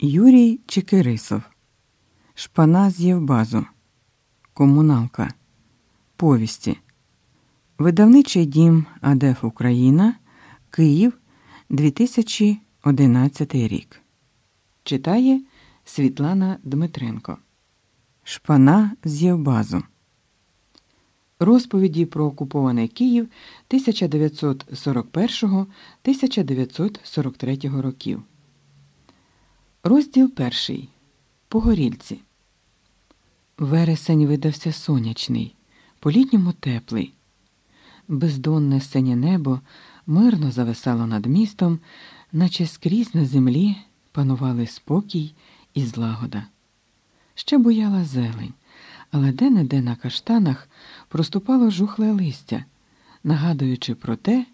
Юрій Чекирисов Шпана з Євбазу Комуналка. Повісті. Видавничий дім АДЕФ Україна Київ 2011 рік. Читає Світлана Дмитренко. Шпана з Євбазу Розповіді про окупований Київ 1941-1943 років. Розділ перший. Погорільці. Вересень видався сонячний, по літньому теплий. Бездонне синє небо мирно зависало над містом, наче скрізь на землі панували спокій і злагода. Ще бояла зелень, але де-не-де на каштанах проступало жухле листя, нагадуючи про те,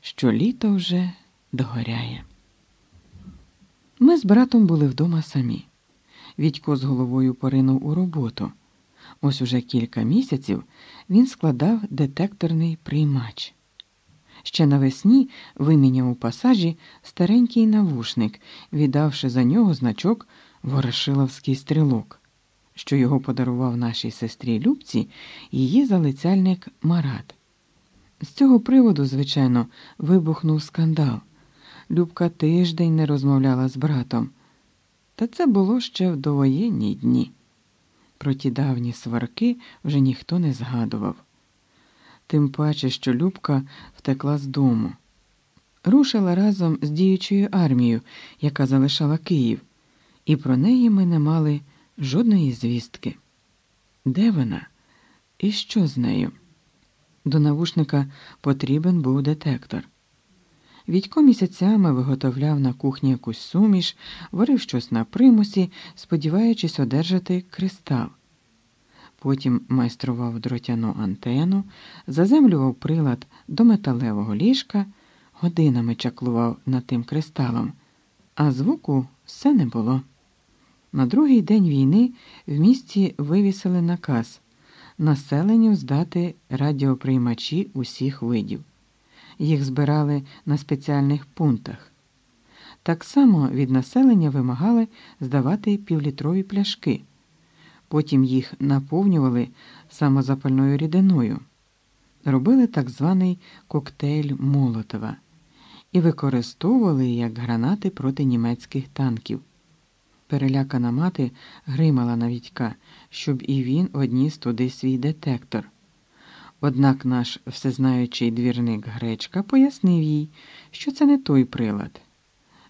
що літо вже догоряє. Ми з братом були вдома самі. Відько з головою поринув у роботу. Ось уже кілька місяців він складав детекторний приймач. Ще навесні виміняв у пасажі старенький навушник, віддавши за нього значок Ворошиловський стрілок, що його подарував нашій сестрі Любці її залицяльник Марат. З цього приводу, звичайно, вибухнув скандал. Любка тиждень не розмовляла з братом. Та це було ще в довоєнні дні. Про ті давні сварки вже ніхто не згадував. Тим паче, що Любка втекла з дому. Рушила разом з діючою армією, яка залишала Київ, і про неї ми не мали жодної звістки. Де вона? І що з нею? До навушника потрібен був детектор. Відько місяцями виготовляв на кухні якусь суміш, варив щось на примусі, сподіваючись одержати кристал. Потім майстрував дротяну антену, заземлював прилад до металевого ліжка, годинами чаклував над тим кристалом, а звуку все не було. На другий день війни в місті вивісили наказ населенню здати радіоприймачі усіх видів їх збирали на спеціальних пунктах. Так само від населення вимагали здавати півлітрові пляшки, потім їх наповнювали самозапальною рідиною, робили так званий коктейль Молотова і використовували як гранати проти німецьких танків. Перелякана мати гримала на Вітька, щоб і він одніс туди свій детектор. Однак наш всезнаючий двірник Гречка пояснив їй, що це не той прилад.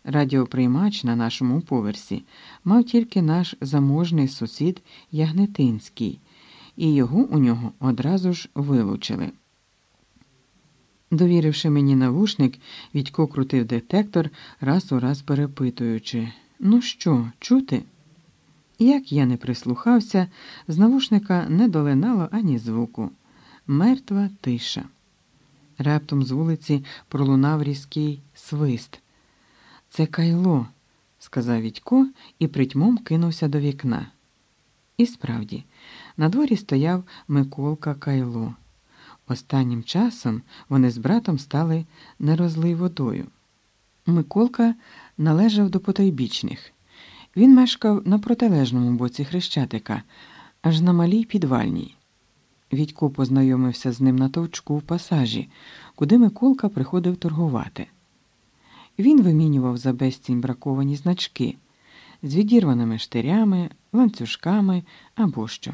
Радіоприймач на нашому поверсі мав тільки наш заможний сусід Ягнетинський, і його у нього одразу ж вилучили. Довіривши мені навушник, Відько крутив детектор, раз у раз перепитуючи Ну що, чути? Як я не прислухався, з навушника не долинало ані звуку мертва тиша. Раптом з вулиці пролунав різкий свист. Це кайло, сказав Відько і притьмом кинувся до вікна. І справді, на дворі стояв Миколка Кайло. Останнім часом вони з братом стали нерозлий водою. Миколка належав до потойбічних. Він мешкав на протилежному боці хрещатика, аж на малій підвальній. Відько познайомився з ним на товчку в пасажі, куди Миколка приходив торгувати. Він вимінював за безцінь браковані значки з відірваними штирями, ланцюжками або що.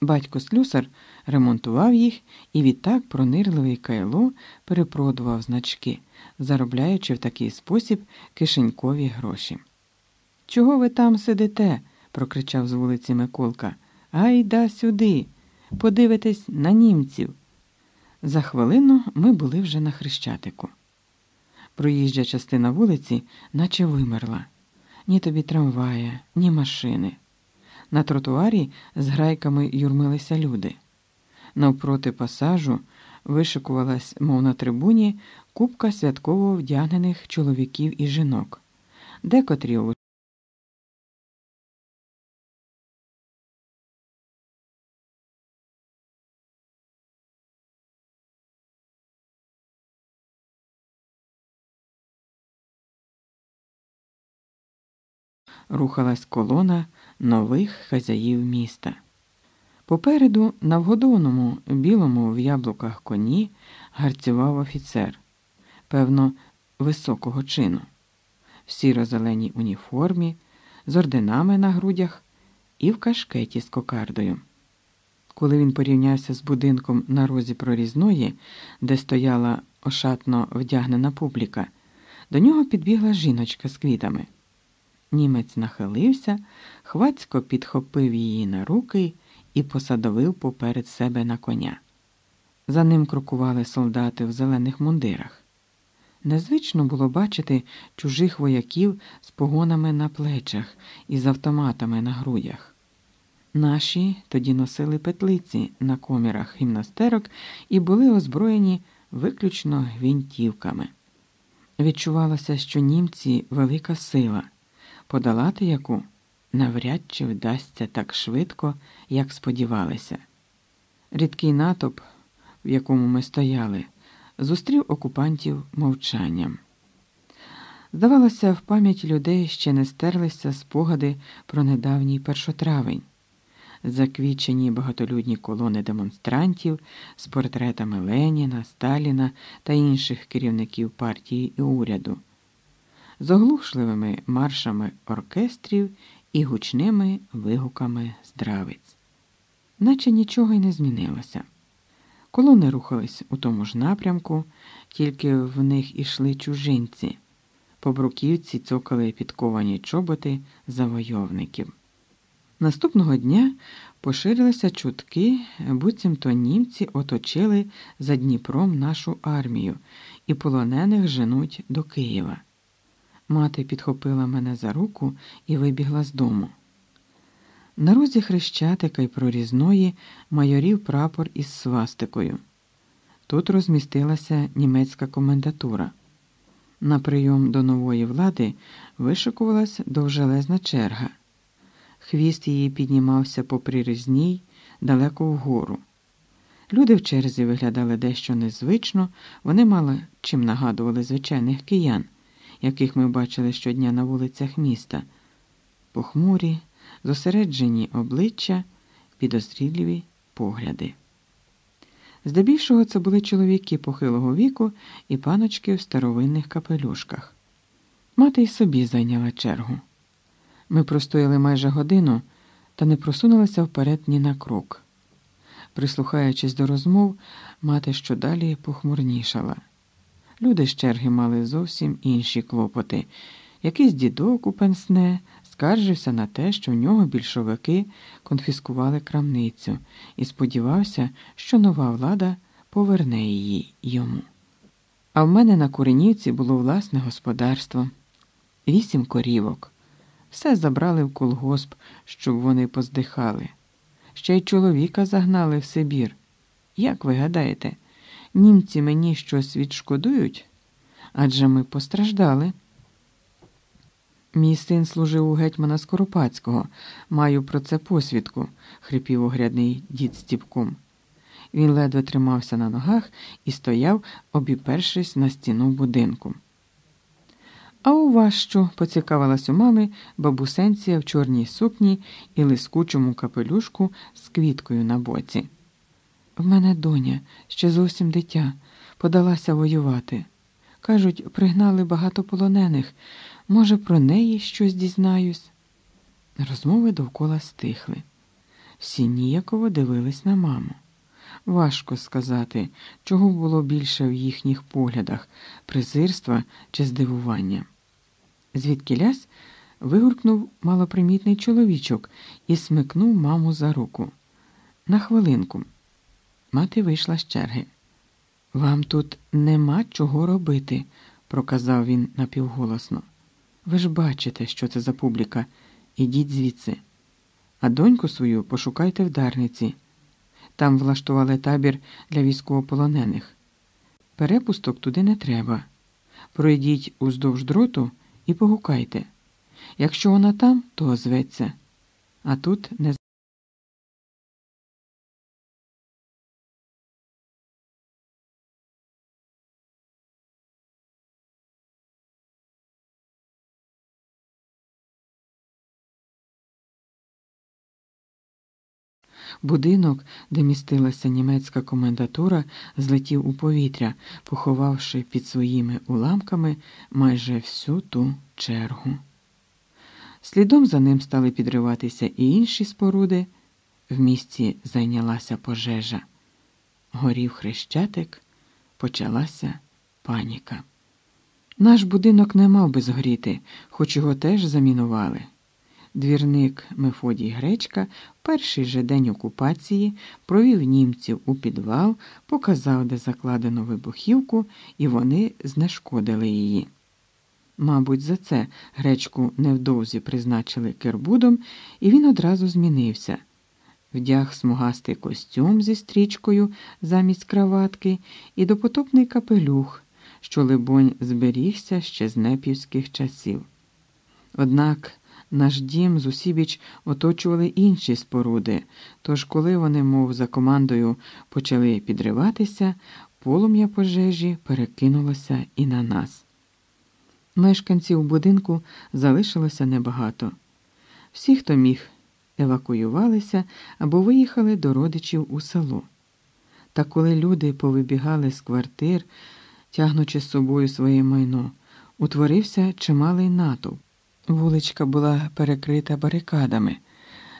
Батько слюсар ремонтував їх і відтак пронирливий кайло перепродував значки, заробляючи в такий спосіб кишенькові гроші. Чого ви там сидите? прокричав з вулиці Миколка. Айда сюди подивитись на німців. За хвилину ми були вже на хрещатику. Проїжджа частина вулиці, наче вимерла. Ні тобі трамвая, ні машини. На тротуарі з грайками юрмилися люди. Навпроти пасажу вишикувалась, мов на трибуні, купка святково вдягнених чоловіків і жінок, декотрі рухалась колона нових хазяїв міста. Попереду, на вгодованому білому в яблуках коні, гарцював офіцер, певно, високого чину, в сіро-зеленій уніформі, з орденами на грудях і в кашкеті з кокардою. Коли він порівнявся з будинком на розі прорізної, де стояла ошатно вдягнена публіка, до нього підбігла жіночка з квітами. Німець нахилився, хвацько підхопив її на руки і посадовив поперед себе на коня. За ним крокували солдати в зелених мундирах. Незвично було бачити чужих вояків з погонами на плечах і з автоматами на грудях. Наші тоді носили петлиці на комірах гімнастерок і були озброєні виключно гвинтівками. Відчувалося, що німці велика сила, подолати яку навряд чи вдасться так швидко, як сподівалися. Рідкий натовп, в якому ми стояли, зустрів окупантів мовчанням. Здавалося, в пам'яті людей ще не стерлися спогади про недавній першотравень, заквічені багатолюдні колони демонстрантів з портретами Леніна, Сталіна та інших керівників партії і уряду, з оглушливими маршами оркестрів і гучними вигуками здравиць. Наче нічого й не змінилося. Колони рухались у тому ж напрямку, тільки в них ішли чужинці. По бруківці цокали підковані чоботи завойовників. Наступного дня поширилися чутки, буцімто німці оточили за Дніпром нашу армію і полонених женуть до Києва. Мати підхопила мене за руку і вибігла з дому. На розі хрещатика й прорізної майорів прапор із свастикою. Тут розмістилася німецька комендатура. На прийом до нової влади вишикувалась довжелезна черга. Хвіст її піднімався по прирізній далеко вгору. Люди в черзі виглядали дещо незвично, вони мало чим нагадували звичайних киян, яких ми бачили щодня на вулицях міста, похмурі, зосереджені обличчя, підозріливі погляди. Здебільшого це були чоловіки похилого віку і паночки в старовинних капелюшках. Мати й собі зайняла чергу. Ми простояли майже годину та не просунулися вперед ні на крок. Прислухаючись до розмов, мати щодалі похмурнішала. Люди з черги мали зовсім інші клопоти. Якийсь дідок у пенсне скаржився на те, що в нього більшовики конфіскували крамницю і сподівався, що нова влада поверне її йому. А в мене на Куренівці було власне господарство, вісім корівок. Все забрали в колгосп, щоб вони поздихали. Ще й чоловіка загнали в Сибір. Як ви гадаєте, німці мені щось відшкодують? Адже ми постраждали. Мій син служив у гетьмана Скоропадського, маю про це посвідку, хрипів огрядний дід Стіпком. Він ледве тримався на ногах і стояв, обіпершись на стіну будинку. А у вас що? поцікавилась у мами бабусенція в чорній сукні і лискучому капелюшку з квіткою на боці. В мене доня, ще зовсім дитя, подалася воювати. Кажуть, пригнали багато полонених. Може, про неї щось дізнаюсь. Розмови довкола стихли. Всі ніяково дивились на маму. Важко сказати, чого було більше в їхніх поглядах презирства чи здивування. Звідки лясь вигуркнув малопримітний чоловічок і смикнув маму за руку. На хвилинку. Мати вийшла з черги. Вам тут нема чого робити, проказав він напівголосно. Ви ж бачите, що це за публіка. Ідіть звідси. А доньку свою пошукайте в Дарниці. Там влаштували табір для військовополонених. Перепусток туди не треба. Пройдіть уздовж дроту і погукайте. Якщо вона там, то озветься. А тут не Будинок, де містилася німецька комендатура, злетів у повітря, поховавши під своїми уламками майже всю ту чергу. Слідом за ним стали підриватися і інші споруди. В місті зайнялася пожежа. Горів хрещатик, почалася паніка. Наш будинок не мав би згоріти, хоч його теж замінували. Двірник Мефодій Гречка перший же день окупації провів німців у підвал, показав, де закладено вибухівку, і вони знешкодили її. Мабуть, за це гречку невдовзі призначили кербудом, і він одразу змінився. Вдяг смугастий костюм зі стрічкою замість краватки і допотопний капелюх, що, либонь, зберігся ще з непівських часів. Однак наш дім зусібіч оточували інші споруди, тож, коли вони, мов за командою, почали підриватися, полум'я пожежі перекинулося і на нас. Мешканців будинку залишилося небагато. Всі, хто міг, евакуювалися або виїхали до родичів у село. Та коли люди повибігали з квартир, тягнучи з собою своє майно, утворився чималий натовп. Вуличка була перекрита барикадами,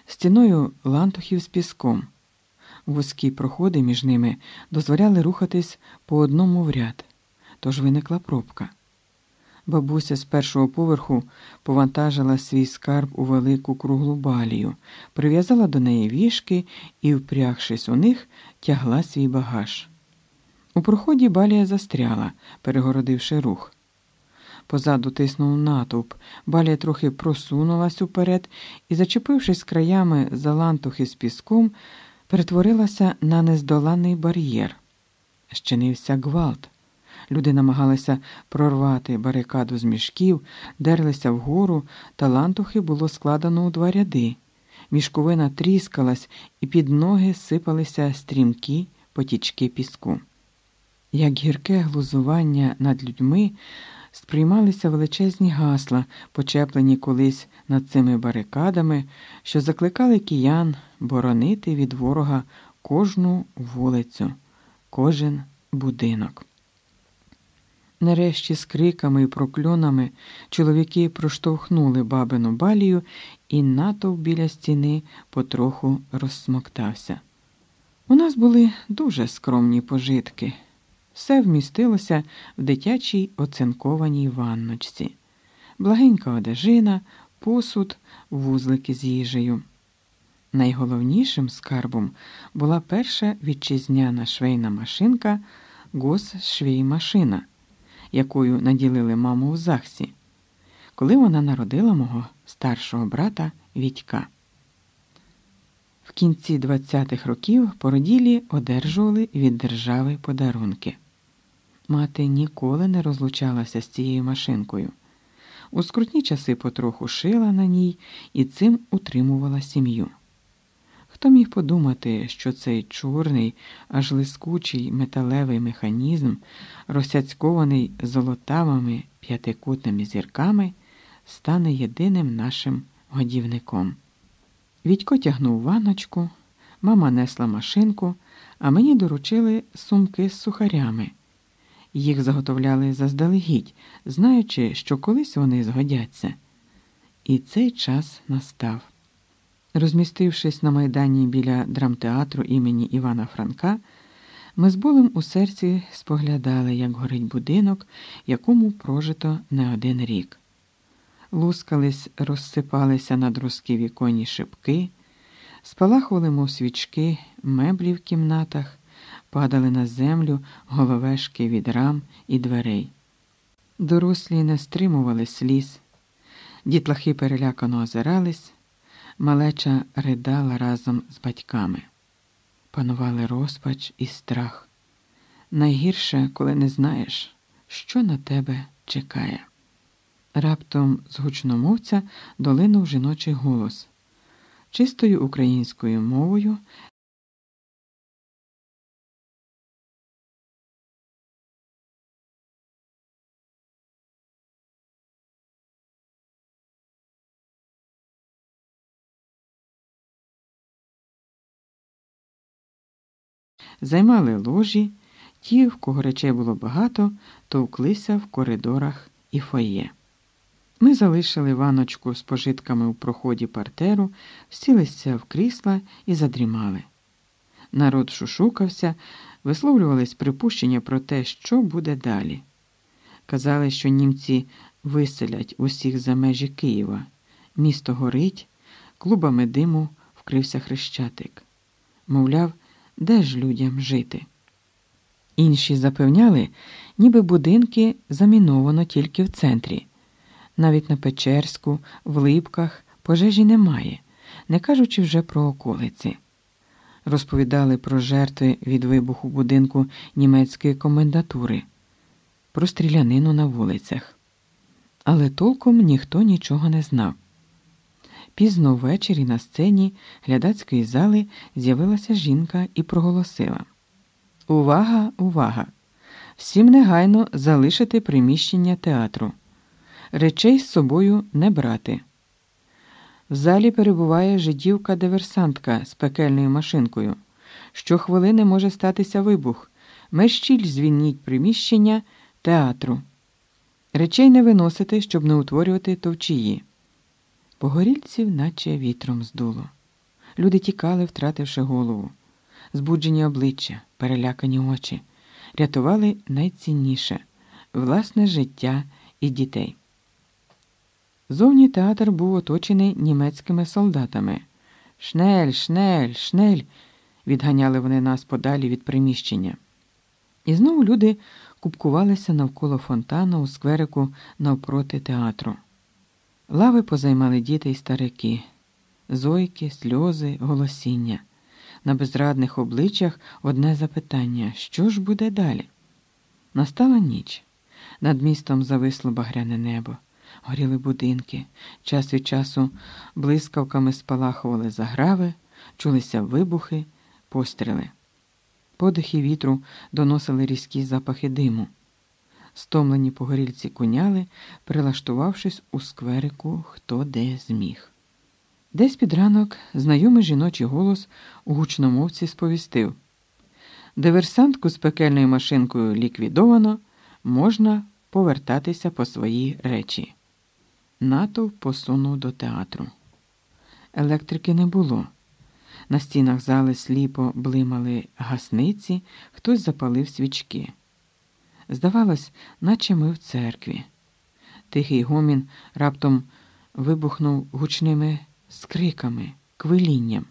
стіною лантухів з піском. Вузькі проходи між ними дозволяли рухатись по одному в ряд, тож виникла пробка. Бабуся з першого поверху повантажила свій скарб у велику круглу балію, прив'язала до неї вішки і, впрягшись у них, тягла свій багаж. У проході балія застряла, перегородивши рух. Позаду тиснув натовп, балія трохи просунулась уперед і, зачепившись краями за лантухи з піском, перетворилася на нездоланний бар'єр. Щинився гвалт. Люди намагалися прорвати барикаду з мішків, дерлися вгору, та лантухи було складено у два ряди. Мішковина тріскалась, і під ноги сипалися стрімкі потічки піску. Як гірке глузування над людьми сприймалися величезні гасла, почеплені колись над цими барикадами, що закликали киян боронити від ворога кожну вулицю, кожен будинок. Нарешті з криками і прокльонами чоловіки проштовхнули бабину балію, і натовп біля стіни потроху розсмоктався. У нас були дуже скромні пожитки. Все вмістилося в дитячій оцинкованій ванночці, благенька одежина, посуд, вузлики з їжею. Найголовнішим скарбом була перша вітчизняна швейна машинка Госшвеймашина якою наділили маму в Захсі, коли вона народила мого старшого брата Вітька. В кінці 20-х років породілі одержували від держави подарунки. Мати ніколи не розлучалася з цією машинкою. У скрутні часи потроху шила на ній і цим утримувала сім'ю. Хто міг подумати, що цей чорний, аж лискучий металевий механізм, розсяцькований золотавими п'ятикутними зірками, стане єдиним нашим годівником? Відько тягнув ваночку, мама несла машинку, а мені доручили сумки з сухарями. Їх заготовляли заздалегідь, знаючи, що колись вони згодяться. І цей час настав. Розмістившись на майдані біля драмтеатру імені Івана Франка, ми з болем у серці споглядали, як горить будинок, якому прожито не один рік. Лускались, розсипалися на друзки віконні шибки, спалахували, мов свічки, меблі в кімнатах, падали на землю головешки від рам і дверей. Дорослі не стримували сліз, дітлахи перелякано озирались. Малеча ридала разом з батьками. Панували розпач і страх. Найгірше, коли не знаєш, що на тебе чекає. Раптом з гучномовця долинув жіночий голос. Чистою українською мовою займали ложі, ті, в кого речей було багато, товклися в коридорах і фоє. Ми залишили ваночку з пожитками у проході партеру, сілися в крісла і задрімали. Народ шушукався, висловлювались припущення про те, що буде далі. Казали, що німці виселять усіх за межі Києва. Місто горить, клубами диму вкрився хрещатик. Мовляв, де ж людям жити? Інші запевняли, ніби будинки заміновано тільки в центрі. Навіть на Печерську, в Липках пожежі немає, не кажучи вже про околиці. Розповідали про жертви від вибуху будинку німецької комендатури, про стрілянину на вулицях. Але толком ніхто нічого не знав. Пізно ввечері на сцені глядацької зали з'явилася жінка і проголосила: Увага, увага! Всім негайно залишити приміщення театру. Речей з собою не брати. В залі перебуває жидівка-диверсантка з пекельною машинкою. Щохвилини може статися вибух. Мерщіль звільніть приміщення театру. Речей не виносити, щоб не утворювати товчії. Погорільців наче вітром здуло. Люди тікали, втративши голову, збуджені обличчя, перелякані очі, рятували найцінніше власне життя і дітей. Зовні театр був оточений німецькими солдатами. Schnell, schnell, schnell. відганяли вони нас подалі від приміщення. І знову люди купкувалися навколо фонтану у скверику навпроти театру. Лави позаймали діти й старики, зойки, сльози, голосіння. На безрадних обличчях одне запитання що ж буде далі? Настала ніч. Над містом зависло багряне небо, горіли будинки, час від часу блискавками спалахували заграви, чулися вибухи, постріли. Подихи вітру доносили різкі запахи диму. Стомлені погорільці куняли, прилаштувавшись у скверику хто де зміг. Десь під ранок знайомий жіночий голос у гучномовці сповістив диверсантку з пекельною машинкою ліквідовано, можна повертатися по свої речі. Натов посунув до театру. Електрики не було. На стінах зали сліпо блимали гасниці, хтось запалив свічки. Здавалось, наче ми в церкві. Тихий гомін раптом вибухнув гучними скриками, квилінням.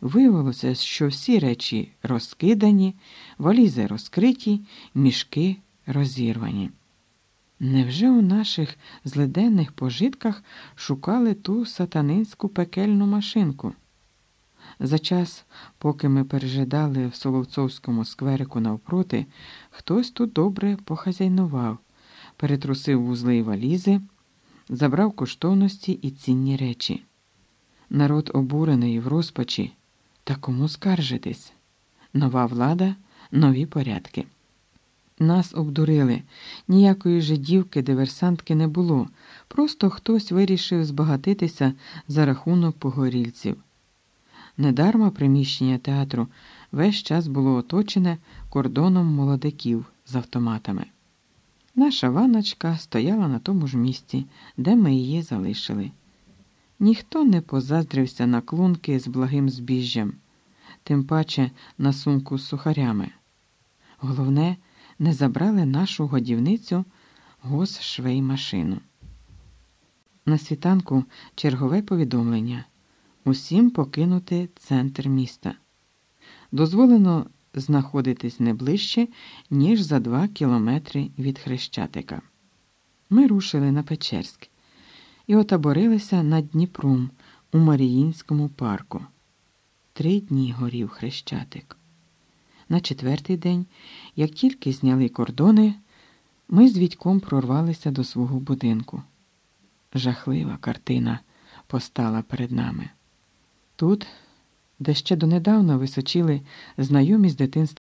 Виявилося, що всі речі розкидані, валізи розкриті, мішки розірвані. Невже у наших злиденних пожитках шукали ту сатанинську пекельну машинку? За час, поки ми пережидали в Соловцовському скверику навпроти, хтось тут добре похазяйнував, перетрусив вузли й валізи, забрав коштовності і цінні речі. Народ обурений в розпачі, та кому скаржитись? Нова влада, нові порядки. Нас обдурили, ніякої жидівки, диверсантки не було, просто хтось вирішив збагатитися за рахунок погорільців. Недарма приміщення театру весь час було оточене кордоном молодиків з автоматами. Наша ваночка стояла на тому ж місці, де ми її залишили. Ніхто не позаздрився на клунки з благим збіжжям, тим паче на сумку з сухарями. Головне, не забрали нашу годівницю госшвеймашину. На світанку чергове повідомлення усім покинути центр міста. Дозволено знаходитись не ближче, ніж за два кілометри від Хрещатика. Ми рушили на Печерськ і отаборилися над Дніпром у Маріїнському парку. Три дні горів Хрещатик. На четвертий день, як тільки зняли кордони, ми з Відьком прорвалися до свого будинку. Жахлива картина постала перед нами. Тут, де ще донедавна височили знайомі з дитинства.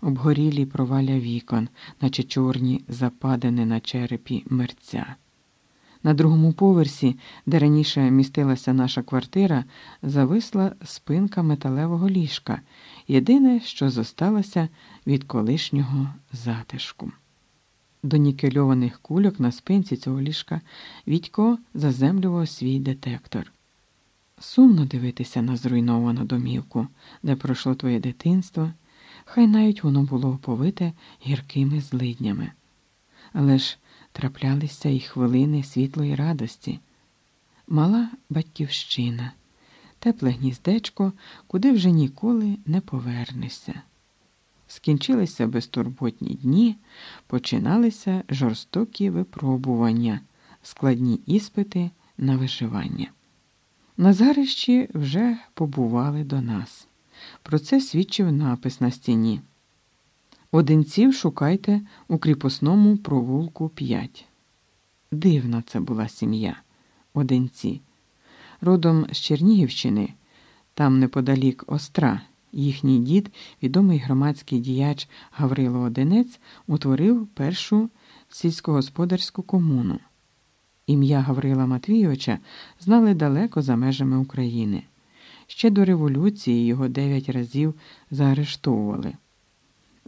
обгорілі проваля вікон, наче чорні западини на черепі мерця. На другому поверсі, де раніше містилася наша квартира, зависла спинка металевого ліжка, єдине, що зосталося від колишнього затишку. До нікельованих кульок на спинці цього ліжка Відько заземлював свій детектор. Сумно дивитися на зруйновану домівку, де пройшло твоє дитинство, хай навіть воно було оповите гіркими злиднями. Але ж траплялися й хвилини світлої радості. Мала батьківщина, тепле гніздечко, куди вже ніколи не повернешся. Скінчилися безтурботні дні, починалися жорстокі випробування, складні іспити на виживання. На згарищі вже побували до нас. Про це свідчив напис на стіні. Одинців шукайте у кріпосному провулку 5. Дивна це була сім'я, одинці. Родом з Чернігівщини, там неподалік Остра, їхній дід, відомий громадський діяч Гаврило Одинець, утворив першу сільськогосподарську комуну. Ім'я Гаврила Матвійовича знали далеко за межами України. Ще до революції його дев'ять разів заарештовували.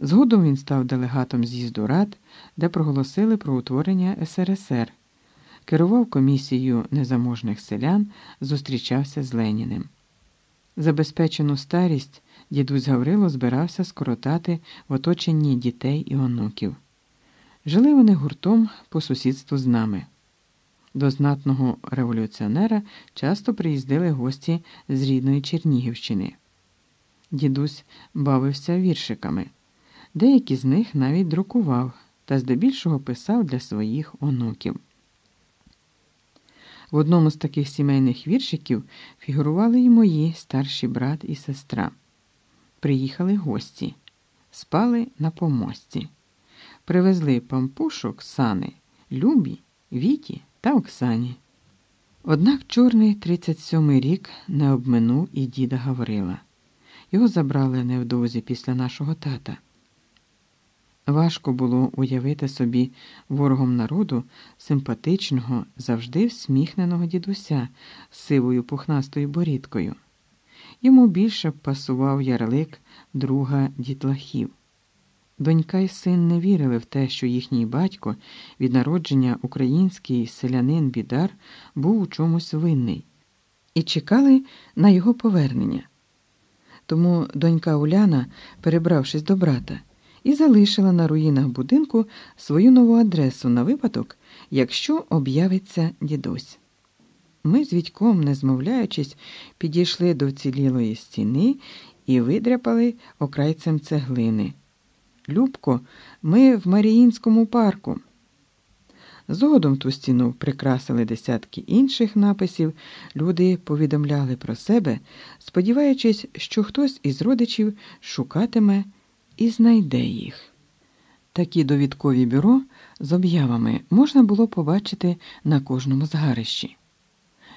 Згодом він став делегатом з'їзду рад, де проголосили про утворення СРСР, керував комісією незаможних селян, зустрічався з Леніним. Забезпечену старість дідусь Гаврило збирався скоротати в оточенні дітей і онуків. Жили вони гуртом по сусідству з нами. До знатного революціонера часто приїздили гості з рідної Чернігівщини. Дідусь бавився віршиками, деякі з них навіть друкував та здебільшого писав для своїх онуків. В одному з таких сімейних віршиків фігурували й мої старші брат і сестра. Приїхали гості, спали на помості, привезли пампушок, сани, любі, віті та Оксані. Однак чорний 37-й рік не обминув і діда Гаврила. Його забрали невдовзі після нашого тата. Важко було уявити собі ворогом народу симпатичного, завжди всміхненого дідуся з сивою пухнастою борідкою. Йому більше пасував ярлик друга дітлахів. Донька й син не вірили в те, що їхній батько від народження український селянин Бідар був у чомусь винний, і чекали на його повернення. Тому донька Уляна, перебравшись до брата, і залишила на руїнах будинку свою нову адресу на випадок, якщо об'явиться дідусь. Ми з Відьком, не змовляючись, підійшли до вцілілої стіни і видряпали окрайцем цеглини. Любко, ми в Маріїнському парку. Згодом ту стіну прикрасили десятки інших написів, люди повідомляли про себе, сподіваючись, що хтось із родичів шукатиме і знайде їх. Такі довідкові бюро з об'явами можна було побачити на кожному згарищі.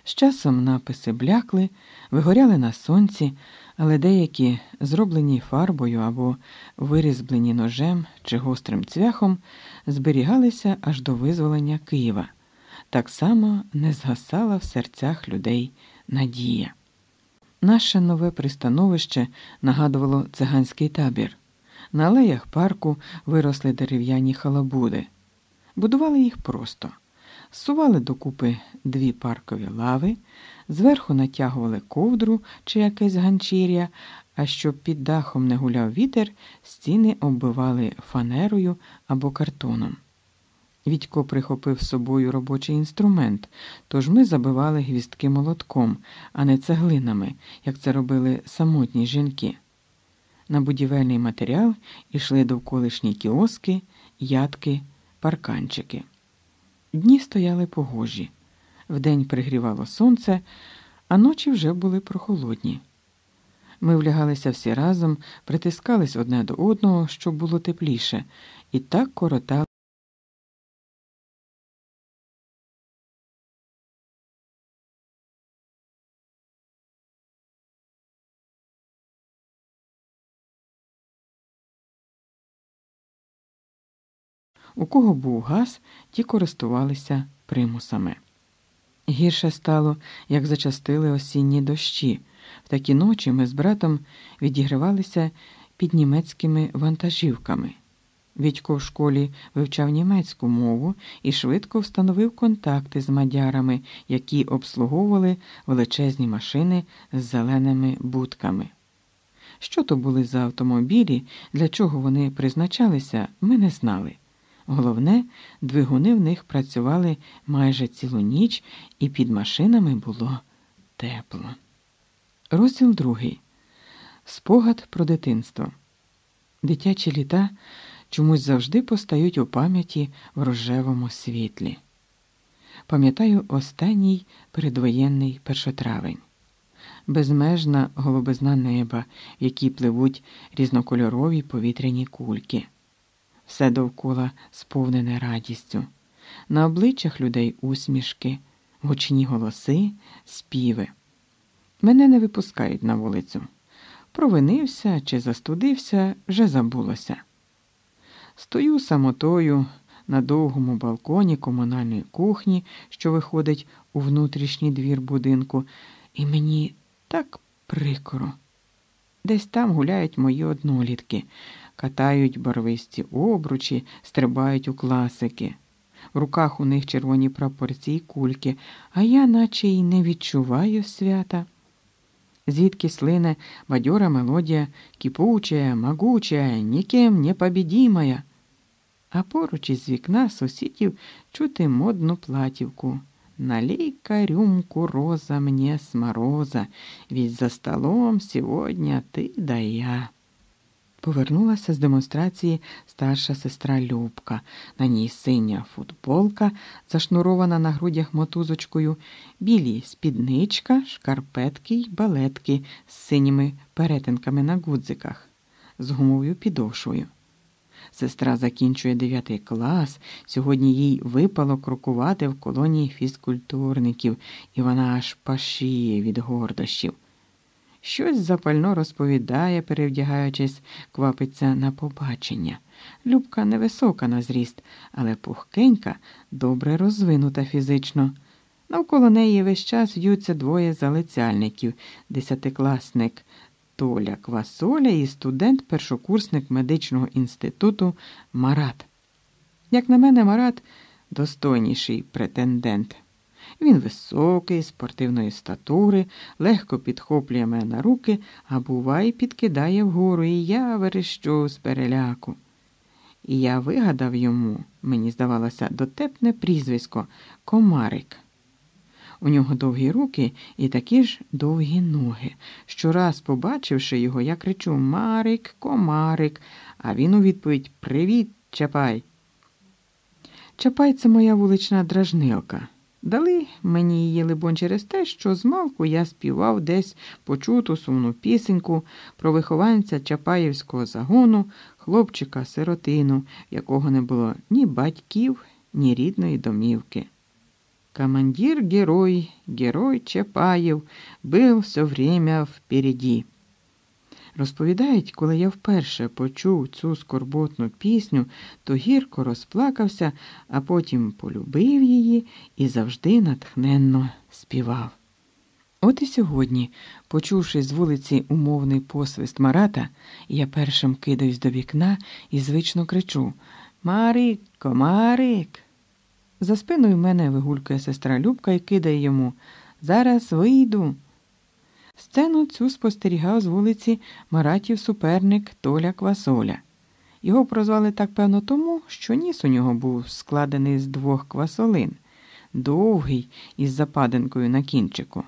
З часом написи блякли, вигоряли на сонці, але деякі, зроблені фарбою або вирізблені ножем чи гострим цвяхом, зберігалися аж до визволення Києва. Так само не згасала в серцях людей надія. Наше нове пристановище нагадувало циганський табір. На алеях парку виросли дерев'яні халабуди. Будували їх просто. Сували докупи дві паркові лави, зверху натягували ковдру чи якесь ганчір'я, а щоб під дахом не гуляв вітер, стіни оббивали фанерою або картоном. Відько прихопив з собою робочий інструмент, тож ми забивали гвістки молотком, а не цеглинами, як це робили самотні жінки. На будівельний матеріал ішли довколишні кіоски, ядки, парканчики. Дні стояли погожі, вдень пригрівало сонце, а ночі вже були прохолодні. Ми влягалися всі разом, притискались одне до одного, щоб було тепліше, і так коротали. У кого був газ, ті користувалися примусами. Гірше стало, як зачастили осінні дощі. В такі ночі ми з братом відігривалися під німецькими вантажівками. Відько в школі вивчав німецьку мову і швидко встановив контакти з мадярами, які обслуговували величезні машини з зеленими будками. Що то були за автомобілі, для чого вони призначалися, ми не знали. Головне, двигуни в них працювали майже цілу ніч, і під машинами було тепло. Розділ другий. Спогад про дитинство. Дитячі літа чомусь завжди постають у пам'яті в рожевому світлі. Пам'ятаю останній передвоєнний першотравень, безмежна голубизна неба, в якій пливуть різнокольорові повітряні кульки. Все довкола сповнене радістю, на обличчях людей усмішки, гучні голоси, співи. Мене не випускають на вулицю. Провинився чи застудився, вже забулося. Стою самотою на довгому балконі комунальної кухні, що виходить у внутрішній двір будинку, і мені так прикро. Десь там гуляють мої однолітки, катають барвисті обручі, стрибають у класики. В руках у них червоні прапорці й кульки, а я наче й не відчуваю свята. Звідки слине бадьора мелодія, кипучая, могучая, ніким не побідімая. А поруч із вікна сусідів чути модну платівку. Налей-ка рюмку роза мне с ведь за столом сьогодні ти да я. Повернулася з демонстрації старша сестра Любка. На ній синя футболка, зашнурована на грудях мотузочкою, білі спідничка, шкарпетки й балетки з синіми перетинками на гудзиках, з гумовою підошвою. Сестра закінчує 9 клас. Сьогодні їй випало крокувати в колонії фізкультурників, і вона аж пашіє від гордощів. Щось запально розповідає, перевдягаючись, квапиться на побачення. Любка невисока на зріст, але пухкенька, добре розвинута фізично. Навколо неї весь час в'ються двоє залицяльників, десятикласник Толя Квасоля і студент-першокурсник медичного інституту Марат. Як на мене, Марат достойніший претендент. Він високий, спортивної статури, легко підхоплює мене на руки, а буває, підкидає вгору, і я верещу з переляку. І я вигадав йому, мені здавалося, дотепне прізвисько Комарик. У нього довгі руки і такі ж довгі ноги. Щораз, побачивши його, я кричу Марик, комарик, а він у відповідь Привіт, Чапай. Чапай це моя вулична дражнилка. Дали мені її, либонь, через те, що змалку я співав десь почуту сумну пісеньку про вихованця Чапаївського загону, хлопчика сиротину, якого не було ні батьків, ні рідної домівки. Командир герой, герой Чапаєв, был все время впереді. Розповідають, коли я вперше почув цю скорботну пісню, то гірко розплакався, а потім полюбив її і завжди натхненно співав. От і сьогодні, почувши з вулиці умовний посвист Марата, я першим кидаюсь до вікна і звично кричу Марик. За спиною мене вигулькує сестра Любка і кидає йому Зараз вийду. Сцену цю спостерігав з вулиці Маратів суперник Толя Квасоля. Його прозвали так певно тому, що ніс у нього був складений з двох квасолин, довгий із западинкою на кінчику.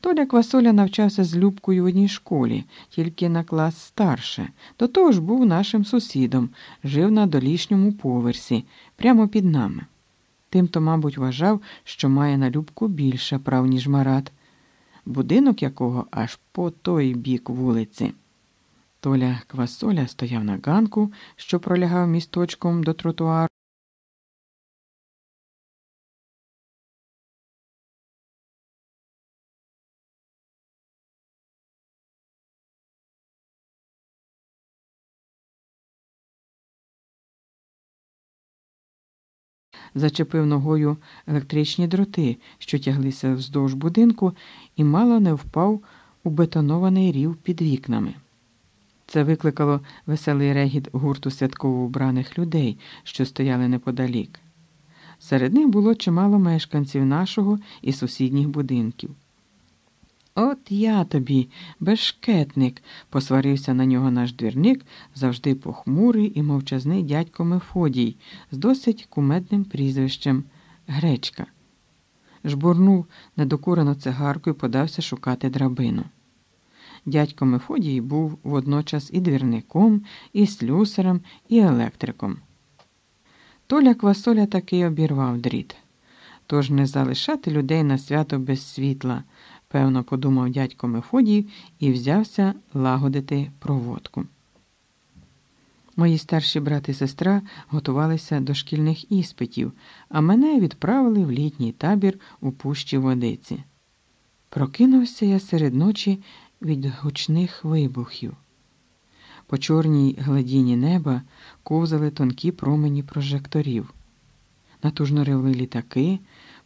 Толя Квасоля навчався з Любкою в одній школі, тільки на клас старше. До того ж був нашим сусідом, жив на долішньому поверсі, прямо під нами. Тимто, мабуть, вважав, що має на Любку більше прав, ніж Марат будинок якого аж по той бік вулиці. Толя Квасоля стояв на ганку, що пролягав місточком до тротуару. Зачепив ногою електричні дроти, що тяглися вздовж будинку, і мало не впав у бетонований рів під вікнами. Це викликало веселий регіт гурту святково вбраних людей, що стояли неподалік. Серед них було чимало мешканців нашого і сусідніх будинків. От я тобі, бешкетник, посварився на нього наш двірник, завжди похмурий і мовчазний дядько Мефодій з досить кумедним прізвищем Гречка. Жбурнув недокурену цигарку і подався шукати драбину. Дядько Мефодій був водночас і двірником, і слюсарем, і електриком. Толя Квасоля таки обірвав дріт. Тож не залишати людей на свято без світла, певно, подумав дядько Мефодій і взявся лагодити проводку. Мої старші брат і сестра готувалися до шкільних іспитів, а мене відправили в літній табір у пущі водиці. Прокинувся я серед ночі від гучних вибухів. По чорній гладіні неба ковзали тонкі промені прожекторів. Натужно ревли літаки,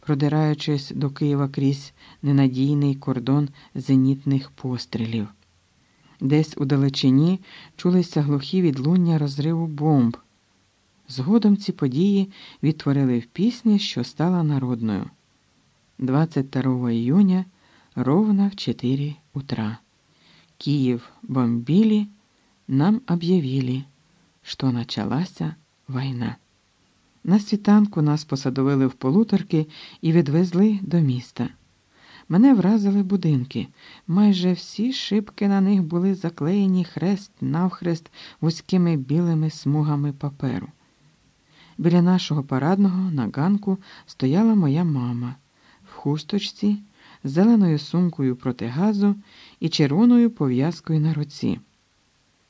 продираючись до Києва крізь ненадійний кордон зенітних пострілів. Десь у далечині чулися глухі відлуння розриву бомб. Згодом ці події відтворили в пісні, що стала народною. 22 июня ровно в 4 утра. Киев бомбили, нам об'явили, що началася війна. На світанку нас посадовили в полуторки і відвезли до міста. Мене вразили будинки. Майже всі шибки на них були заклеєні хрест навхрест вузькими білими смугами паперу. Біля нашого парадного на ганку стояла моя мама в хусточці, з зеленою сумкою проти газу і червоною пов'язкою на руці.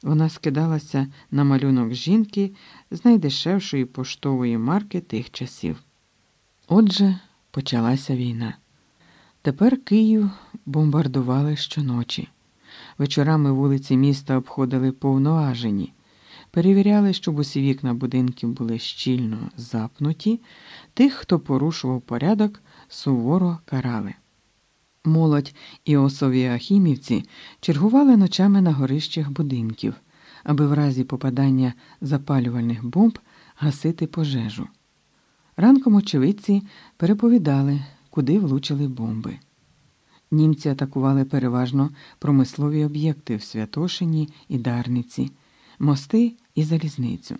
Вона скидалася на малюнок жінки з найдешевшої поштової марки тих часів. Отже, почалася війна. Тепер Київ бомбардували щоночі. Вечорами вулиці міста обходили повноажені, перевіряли, щоб усі вікна будинків були щільно запнуті, тих, хто порушував порядок, суворо карали. Молодь і осові ахімівці чергували ночами на горищах будинків, аби в разі попадання запалювальних бомб гасити пожежу. Ранком очевидці переповідали, куди влучили бомби. Німці атакували переважно промислові об'єкти в Святошині і Дарниці, мости і залізницю.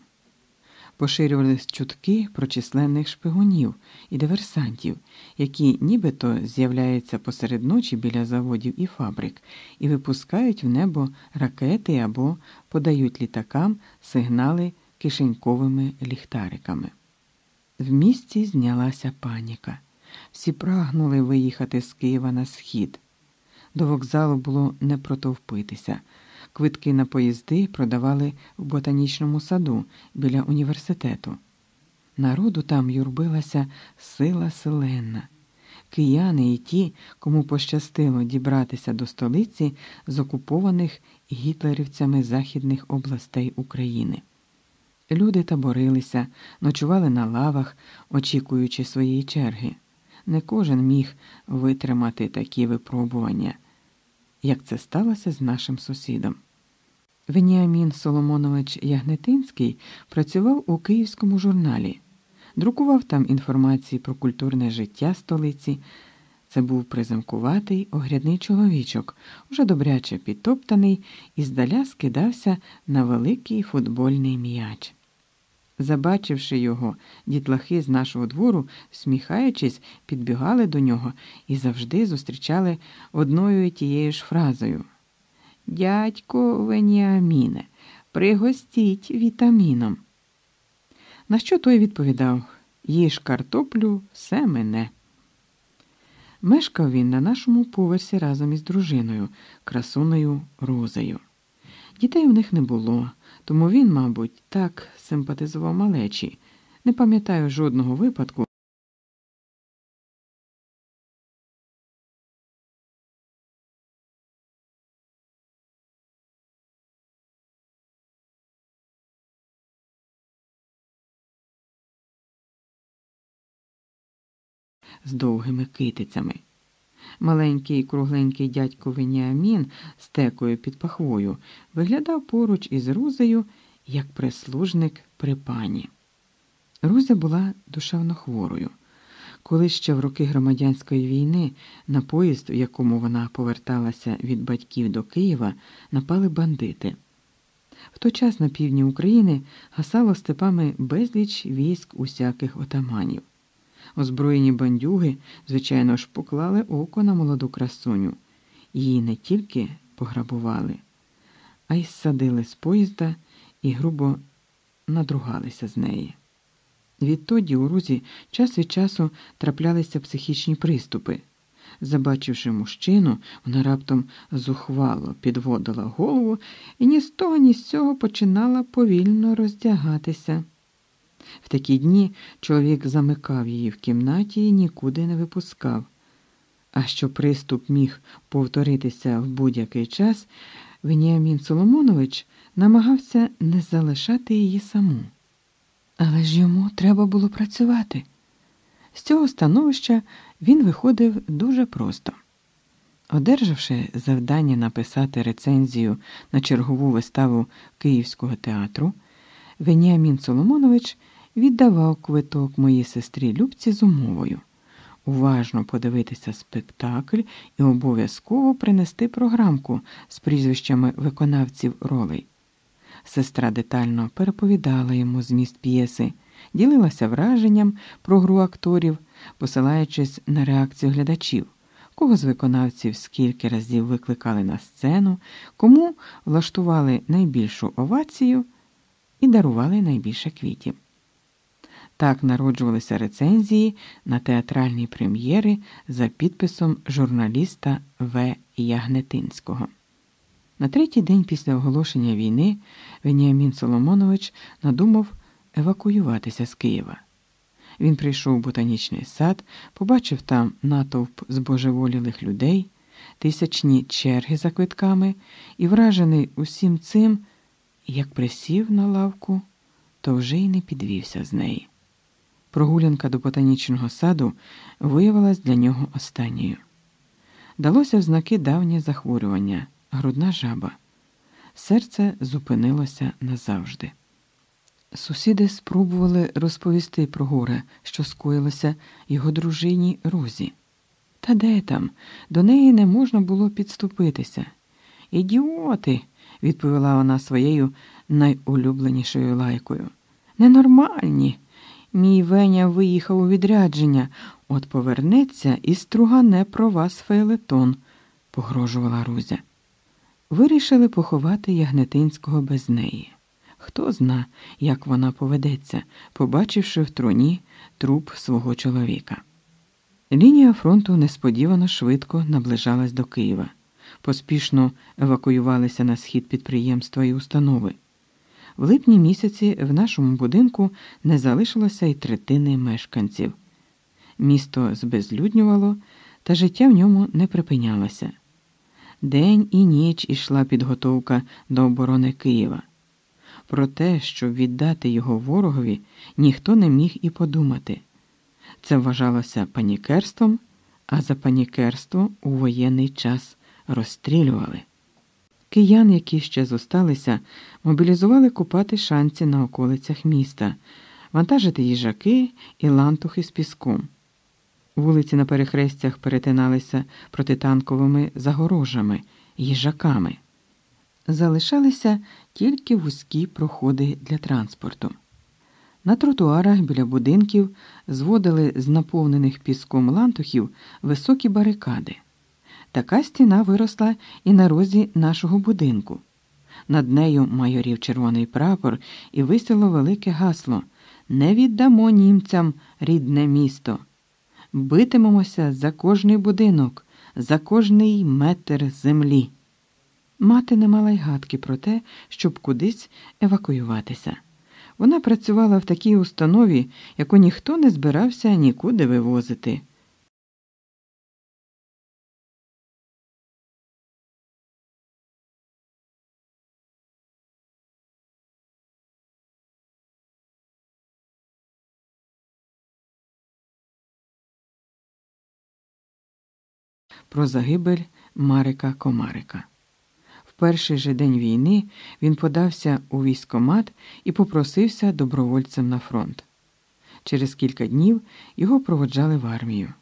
Поширювались чутки про численних шпигунів і диверсантів, які нібито з'являються посеред ночі біля заводів і фабрик і випускають в небо ракети або подають літакам сигнали кишеньковими ліхтариками. В місті знялася паніка. Всі прагнули виїхати з Києва на схід. До вокзалу було не протовпитися. Квитки на поїзди продавали в ботанічному саду біля університету. Народу там юрбилася сила селена. Кияни і ті, кому пощастило дібратися до столиці з окупованих гітлерівцями західних областей України. Люди таборилися, ночували на лавах, очікуючи своєї черги. Не кожен міг витримати такі випробування, як це сталося з нашим сусідом. Веніамін Соломонович Ягнетинський працював у київському журналі, друкував там інформації про культурне життя столиці. Це був приземкуватий огрядний чоловічок, уже добряче підтоптаний і здаля скидався на великий футбольний м'яч. Забачивши його, дітлахи з нашого двору, сміхаючись, підбігали до нього і завжди зустрічали одною і тією ж фразою. Дядько Веніаміне, пригостіть вітаміном. На що той відповідав їж картоплю, все мене. Мешкав він на нашому поверсі разом із дружиною, красуною Розею. Дітей у них не було, тому він, мабуть, так симпатизував малечі. Не пам'ятаю жодного випадку. З довгими китицями. Маленький кругленький дядько Веніамін з текою під пахвою виглядав поруч із Рузею як прислужник при пані. Рузя була душевно хворою. Коли ще в роки громадянської війни на поїзд, в якому вона поверталася від батьків до Києва, напали бандити. В той час на півдні України гасало степами безліч військ усяких отаманів. Озброєні бандюги, звичайно ж, поклали око на молоду красуню. Її не тільки пограбували, а й ссадили з поїзда і грубо надругалися з неї. Відтоді у Рузі час від часу траплялися психічні приступи. Забачивши мужчину, вона раптом зухвало підводила голову і ні з того, ні з цього починала повільно роздягатися. В такі дні чоловік замикав її в кімнаті і нікуди не випускав. А що приступ міг повторитися в будь-який час, Веніамін Соломонович намагався не залишати її саму. Але ж йому треба було працювати. З цього становища він виходив дуже просто. Одержавши завдання написати рецензію на чергову виставу Київського театру, Веніамін Соломонович віддавав квиток моїй сестрі Любці з умовою уважно подивитися спектакль і обов'язково принести програмку з прізвищами виконавців ролей. Сестра детально переповідала йому зміст п'єси, ділилася враженням про гру акторів, посилаючись на реакцію глядачів, кого з виконавців скільки разів викликали на сцену, кому влаштували найбільшу овацію і дарували найбільше квітів. Так народжувалися рецензії на театральні прем'єри за підписом журналіста В. Ягнетинського. На третій день після оголошення війни Веніамін Соломонович надумав евакуюватися з Києва. Він прийшов у ботанічний сад, побачив там натовп збожеволілих людей, тисячні черги за квитками і, вражений усім цим, як присів на лавку, то вже й не підвівся з неї. Прогулянка до ботанічного саду виявилась для нього останньою. Далося в знаки давнє захворювання, грудна жаба. Серце зупинилося назавжди. Сусіди спробували розповісти про горе, що скоїлося його дружині Розі. Та де там? До неї не можна було підступитися. Ідіоти, відповіла вона своєю найулюбленішою лайкою. Ненормальні. Мій Веня виїхав у відрядження, от повернеться і стругане про вас фейлетон, погрожувала Рузя. Вирішили поховати Ягнетинського без неї. Хто зна, як вона поведеться, побачивши в труні труп свого чоловіка. Лінія фронту несподівано швидко наближалась до Києва. Поспішно евакуювалися на схід підприємства і установи. В липні місяці в нашому будинку не залишилося й третини мешканців. Місто збезлюднювало, та життя в ньому не припинялося. День і ніч ішла підготовка до оборони Києва. Про те, щоб віддати його ворогові, ніхто не міг і подумати. Це вважалося панікерством, а за панікерство у воєнний час розстрілювали. Киян, які ще зосталися, мобілізували купати шанці на околицях міста, вантажити їжаки і лантухи з піском. Вулиці на перехрестях перетиналися протитанковими загорожами, їжаками. Залишалися тільки вузькі проходи для транспорту. На тротуарах біля будинків зводили з наповнених піском лантухів високі барикади. Така стіна виросла і на розі нашого будинку. Над нею майорів червоний прапор і висіло велике гасло Не віддамо німцям рідне місто. Битимемося за кожний будинок, за кожний метр землі. Мати не мала й гадки про те, щоб кудись евакуюватися. Вона працювала в такій установі, яку ніхто не збирався нікуди вивозити. Про загибель Марика Комарика. В перший же день війни він подався у військомат і попросився добровольцем на фронт. Через кілька днів його проводжали в армію.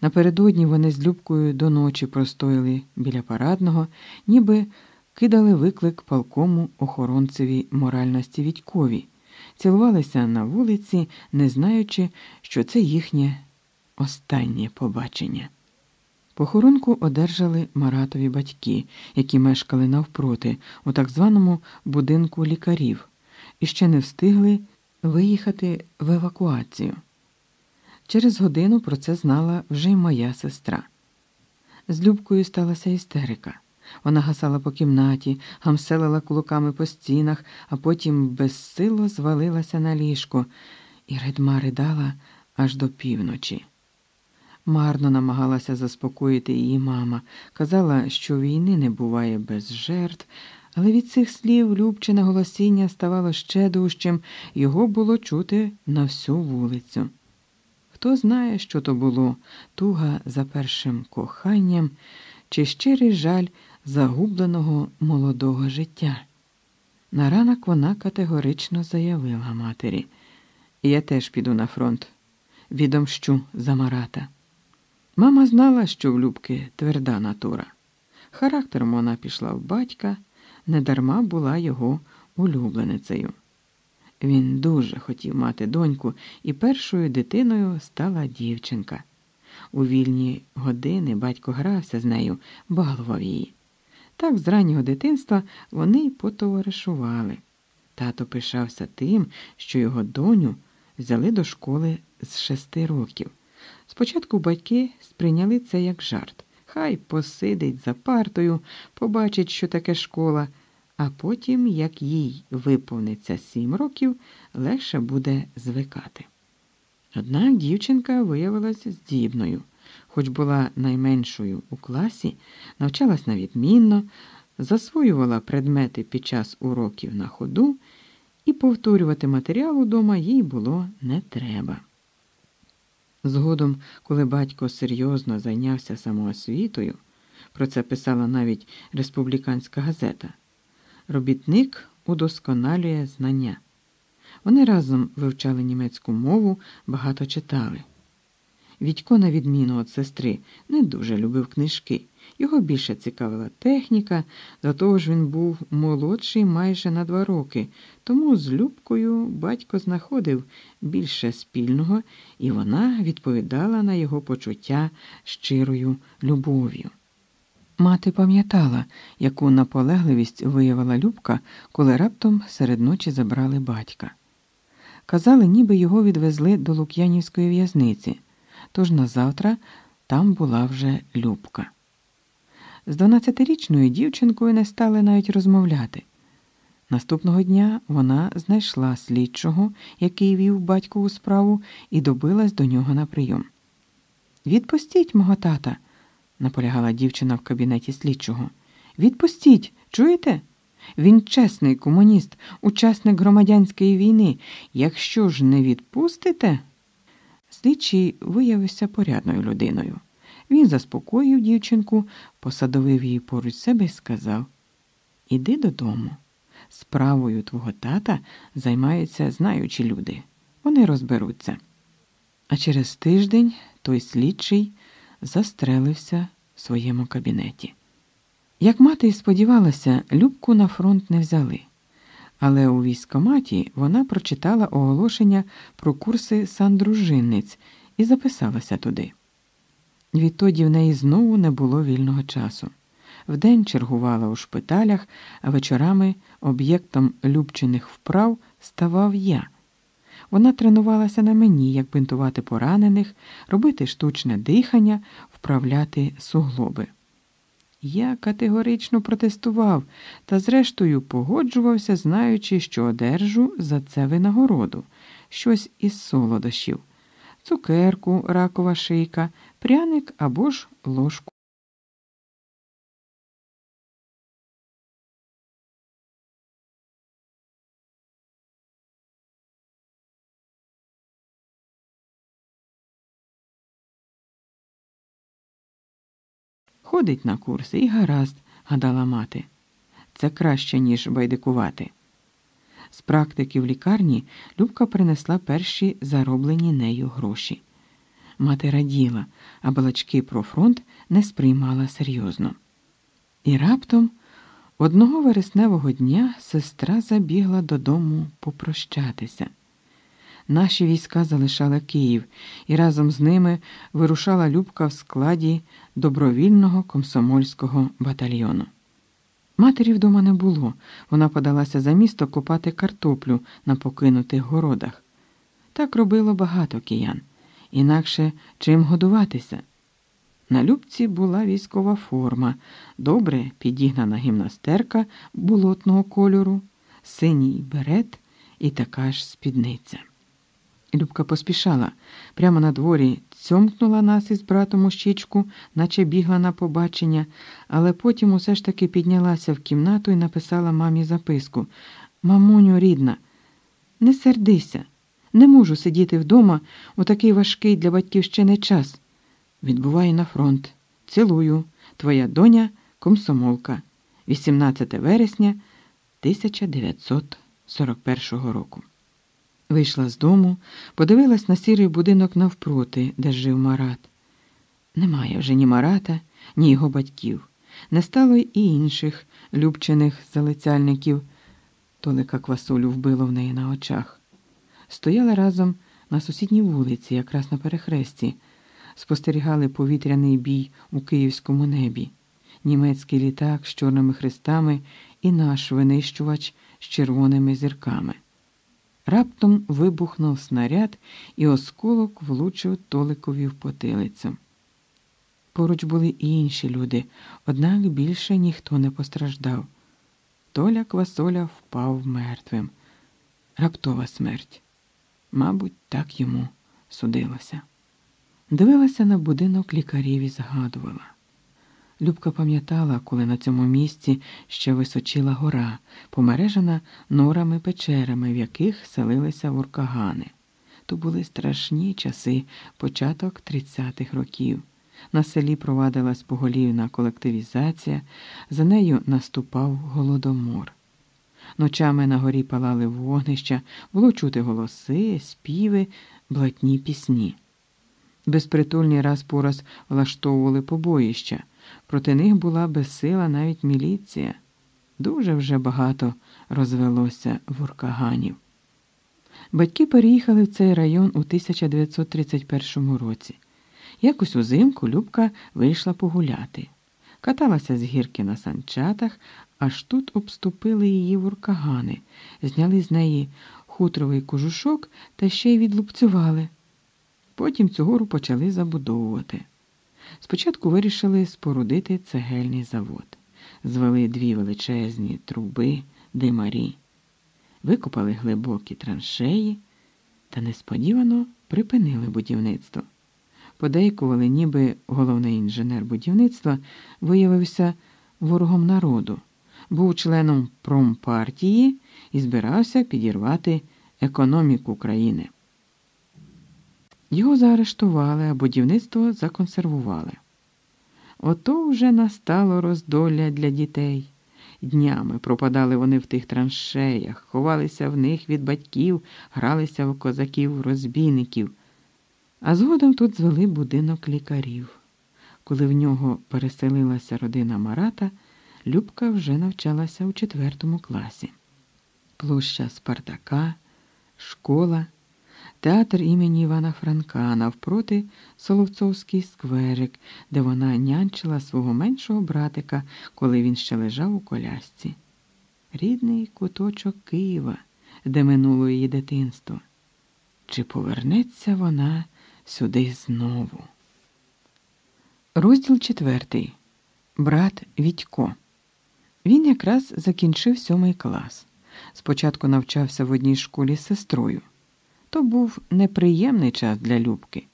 Напередодні вони з Любкою до ночі простояли біля парадного, ніби кидали виклик полкому охоронцеві моральності Відькові, цілувалися на вулиці, не знаючи, що це їхнє останнє побачення. Похоронку одержали Маратові батьки, які мешкали навпроти, у так званому будинку лікарів, і ще не встигли виїхати в евакуацію. Через годину про це знала вже й моя сестра. З Любкою сталася істерика. Вона гасала по кімнаті, гамселила кулаками по стінах, а потім безсило звалилася на ліжко, і редма ридала аж до півночі. Марно намагалася заспокоїти її мама, казала, що війни не буває без жертв, але від цих слів Любчине голосіння ставало ще дужчим, його було чути на всю вулицю. Хто знає, що то було туга за першим коханням чи щирий жаль загубленого молодого життя. На ранок вона категорично заявила матері Я теж піду на фронт, відомщу за Марата. Мама знала, що в Любки тверда натура. Характером вона пішла в батька, недарма була його улюбленицею. Він дуже хотів мати доньку, і першою дитиною стала дівчинка. У вільні години батько грався з нею, балував її. Так з раннього дитинства вони й потоваришували. Тато пишався тим, що його доню взяли до школи з шести років. Спочатку батьки сприйняли це як жарт. Хай посидить за партою, побачить, що таке школа, а потім, як їй виповниться сім років, легше буде звикати. Однак дівчинка виявилася здібною, хоч була найменшою у класі, навчалась на відмінно, засвоювала предмети під час уроків на ходу, і повторювати матеріал удома їй було не треба. Згодом, коли батько серйозно зайнявся самоосвітою, про це писала навіть республіканська газета, робітник удосконалює знання. Вони разом вивчали німецьку мову, багато читали. Відько, на відміну від сестри, не дуже любив книжки. Його більше цікавила техніка, до того ж він був молодший майже на два роки, тому з Любкою батько знаходив більше спільного, і вона відповідала на його почуття щирою любов'ю. Мати пам'ятала, яку наполегливість виявила Любка, коли раптом серед ночі забрали батька. Казали, ніби його відвезли до Лук'янівської в'язниці, тож назавтра там була вже Любка. З 12-річною дівчинкою не стали навіть розмовляти. Наступного дня вона знайшла слідчого, який вів батькову справу, і добилась до нього на прийом. Відпустіть мого тата, наполягала дівчина в кабінеті слідчого. Відпустіть, чуєте? Він чесний комуніст, учасник громадянської війни. Якщо ж не відпустите. Слідчий виявився порядною людиною. Він заспокоїв дівчинку, посадовив її поруч себе і сказав Іди додому. Справою твого тата займаються знаючі люди. Вони розберуться. А через тиждень той слідчий застрелився в своєму кабінеті. Як мати й сподівалася, Любку на фронт не взяли. Але у військоматі вона прочитала оголошення про курси сандружинниць і записалася туди. Відтоді в неї знову не було вільного часу. Вдень чергувала у шпиталях, а вечорами об'єктом любчених вправ ставав я. Вона тренувалася на мені, як бинтувати поранених, робити штучне дихання, вправляти суглоби. Я категорично протестував та, зрештою, погоджувався, знаючи, що одержу за це винагороду, щось із солодощів, цукерку, ракова шийка, пряник або ж ложку. Ходить на курси і гаразд, гадала мати. Це краще, ніж байдикувати. З практики в лікарні Любка принесла перші зароблені нею гроші. Мати раділа, а балачки про фронт не сприймала серйозно. І раптом одного вересневого дня сестра забігла додому попрощатися. Наші війська залишали Київ, і разом з ними вирушала Любка в складі добровільного комсомольського батальйону. Матері вдома не було. Вона подалася за місто купати картоплю на покинутих городах. Так робило багато киян, інакше чим годуватися. На Любці була військова форма, добре підігнана гімнастерка болотного кольору, синій берет і така ж спідниця. Любка поспішала. Прямо на дворі цьомкнула нас із братом у щічку, наче бігла на побачення, але потім усе ж таки піднялася в кімнату і написала мамі записку Мамуню, рідна, не сердися, не можу сидіти вдома у такий важкий для батьківщини час. Відбуваю на фронт. Цілую, твоя доня комсомолка, 18 вересня 1941 року. Вийшла з дому, подивилась на сірий будинок навпроти, де жив Марат. Немає вже ні Марата, ні його батьків. Не стало і інших любчених залицяльників. Толика квасолю вбило в неї на очах. Стояли разом на сусідній вулиці, якраз на перехресті, спостерігали повітряний бій у київському небі, німецький літак з чорними хрестами і наш винищувач з червоними зірками. Раптом вибухнув снаряд, і осколок влучив Толикові в потилицю. Поруч були і інші люди, однак більше ніхто не постраждав. Толя Квасоля впав мертвим. Раптова смерть. Мабуть, так йому судилося. Дивилася на будинок лікарів і згадувала. Любка пам'ятала, коли на цьому місці ще височила гора, помережена норами печерами, в яких селилися вуркагани. То були страшні часи, початок 30-х років. На селі провадилась поголівна колективізація, за нею наступав голодомор. Ночами на горі палали вогнища, було чути голоси, співи, блатні пісні. Безпритульні раз по раз влаштовували побоїща. Проти них була безсила навіть міліція. Дуже вже багато розвелося вуркаганів. Батьки переїхали в цей район у 1931 році. Якось узимку Любка вийшла погуляти. Каталася з гірки на санчатах, аж тут обступили її вуркагани, зняли з неї хутровий кожушок та ще й відлупцювали. Потім цю гору почали забудовувати. Спочатку вирішили спорудити цегельний завод, звели дві величезні труби, димарі, викопали глибокі траншеї та несподівано припинили будівництво. Подейкували, ніби головний інженер будівництва виявився ворогом народу, був членом промпартії і збирався підірвати економіку країни. Його заарештували, а будівництво законсервували. Ото вже настало роздолля для дітей. Днями пропадали вони в тих траншеях, ховалися в них від батьків, гралися в козаків-розбійників. А згодом тут звели будинок лікарів. Коли в нього переселилася родина Марата, Любка вже навчалася у четвертому класі. Площа Спартака, школа театр імені Івана Франка навпроти Соловцовський скверик, де вона нянчила свого меншого братика, коли він ще лежав у колясці. Рідний куточок Києва, де минуло її дитинство. Чи повернеться вона сюди знову? Розділ четвертий. Брат Вітько. Він якраз закінчив сьомий клас. Спочатку навчався в одній школі з сестрою. То був неприємний час для Любки.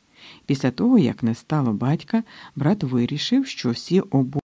Після того, як не стало батька, брат вирішив, що всі обоє